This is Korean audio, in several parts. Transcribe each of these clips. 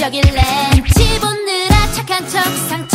저길래? 집 오느라 착한 척 상태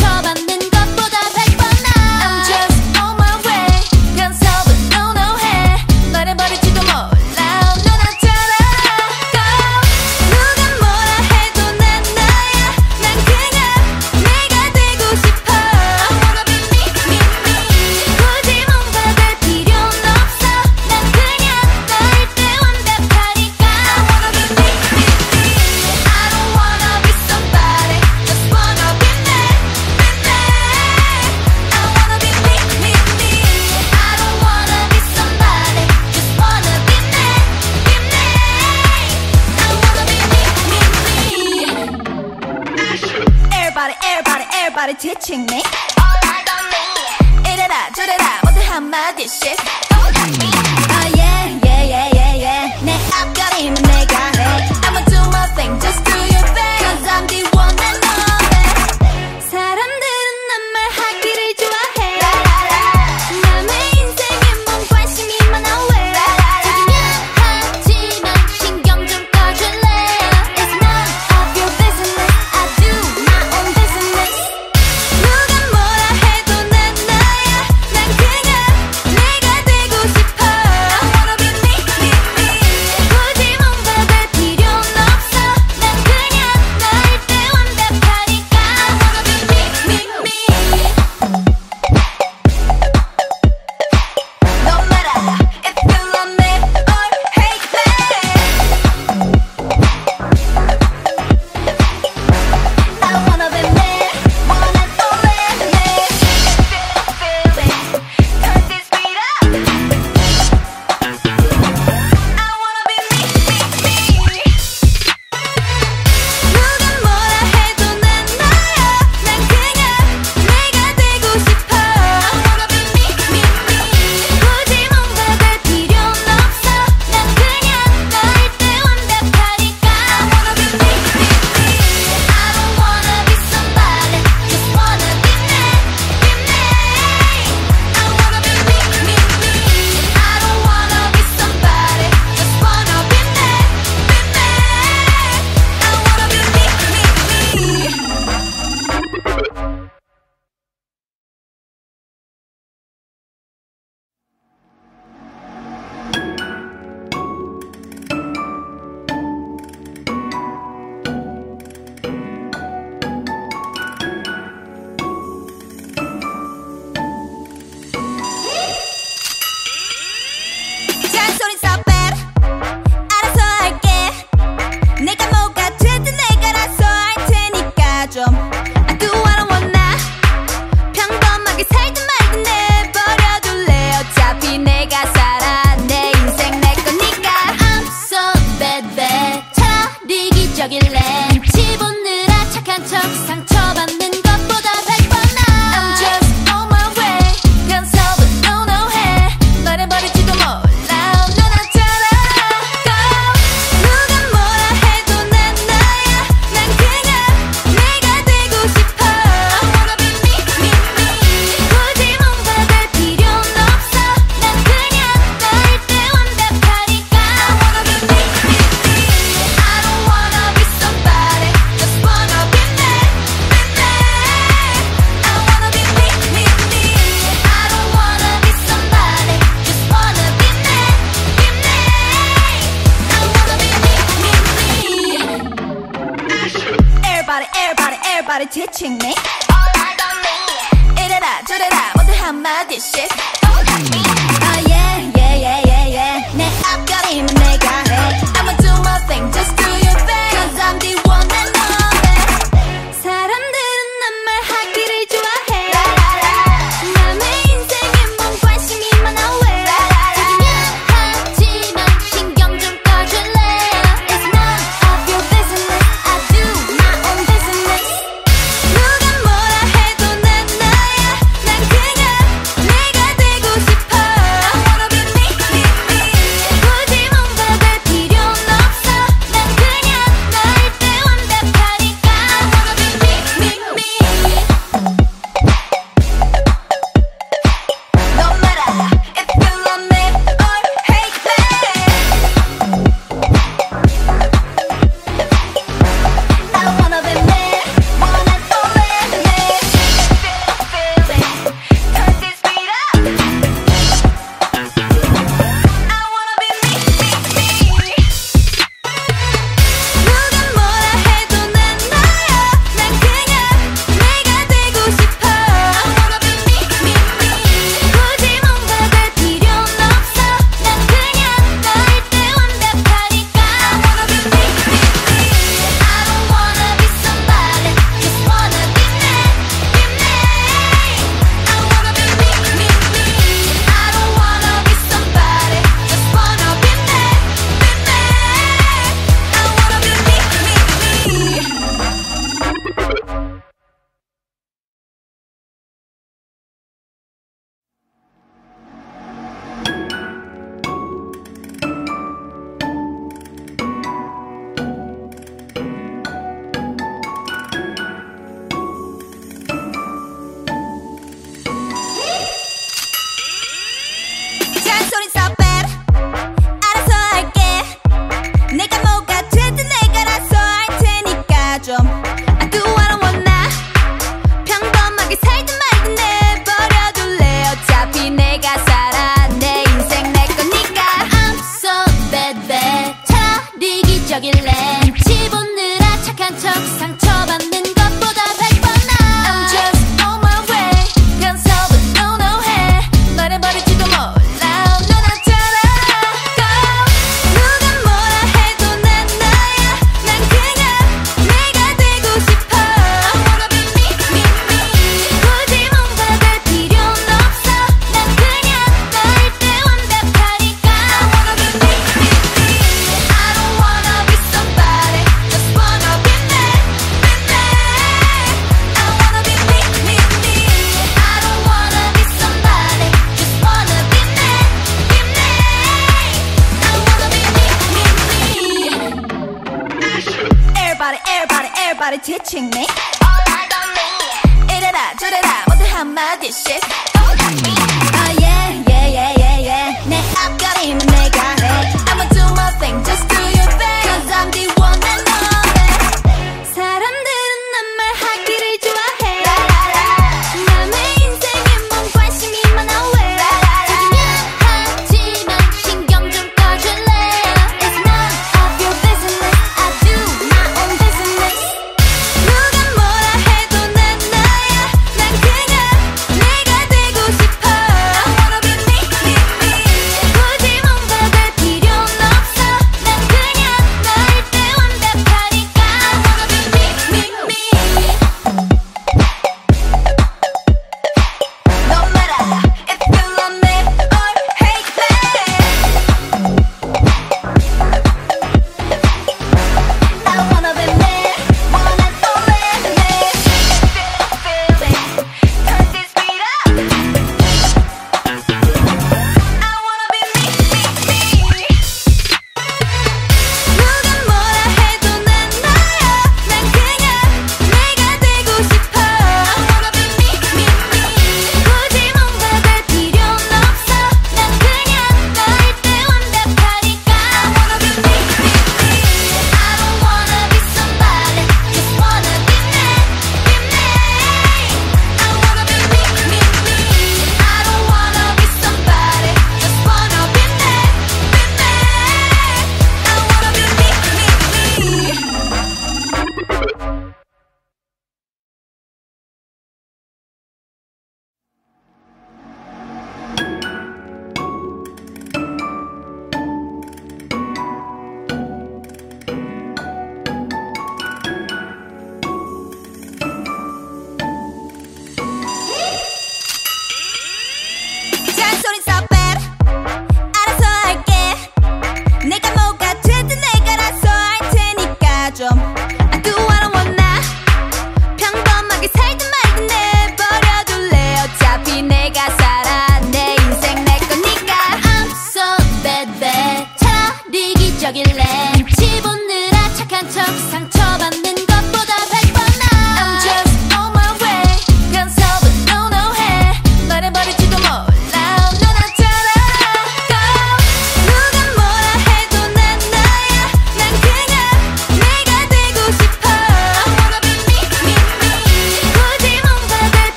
한마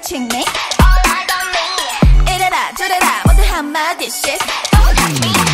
catching me All right on me 이래라 저래라 모두 한마디씩 Don't touch me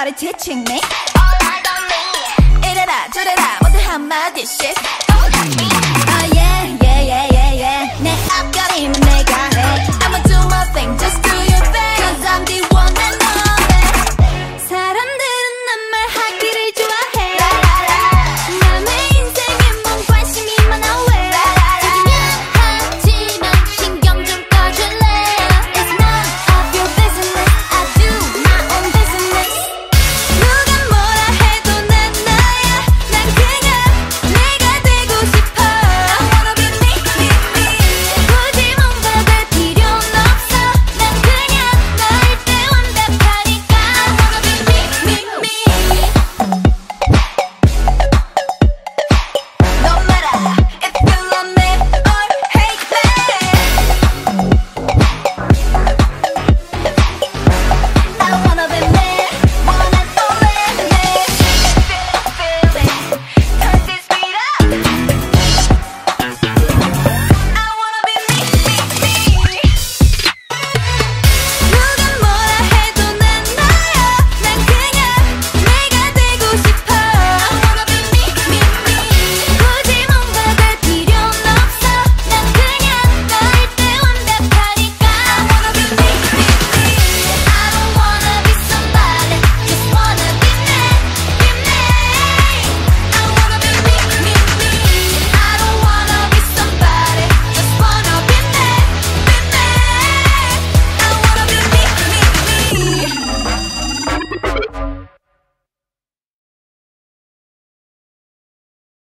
Somebody teaching me All right on me 이래라 저래라 모두 한마디씩